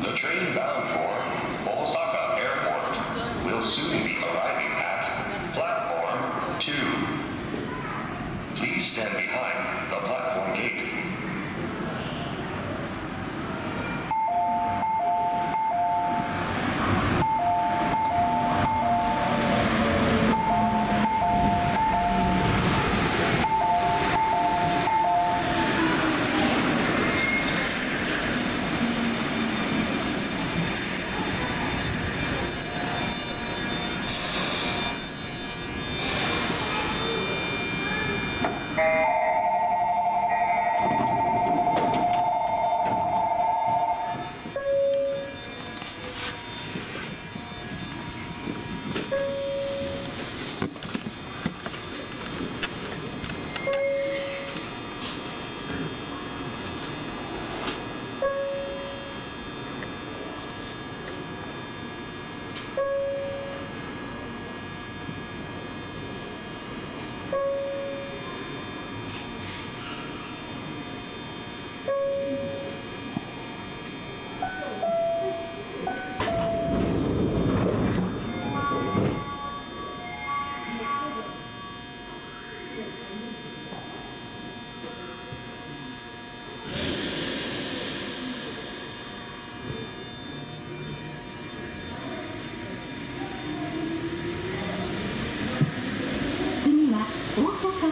The train bound for Osaka Airport will soon be arriving at platform 2 Please stand behind the platform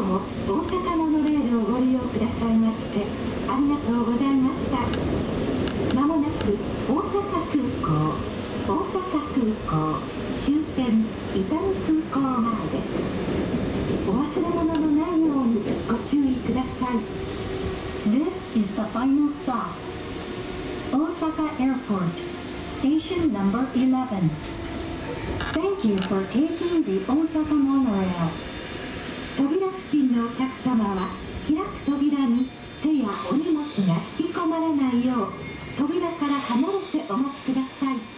大阪モノレールをご利用くださいましてありがとうございました。まもなく大阪空港大阪空港終点伊丹空港前です。お忘れ物のないようにご注意ください。This is the final stop. 大阪エアポート Station No.11 Thank you for taking the 大阪モノレール扉付近のお客様は開く扉に手やお荷物が引き込まれないよう扉から離れてお待ちください。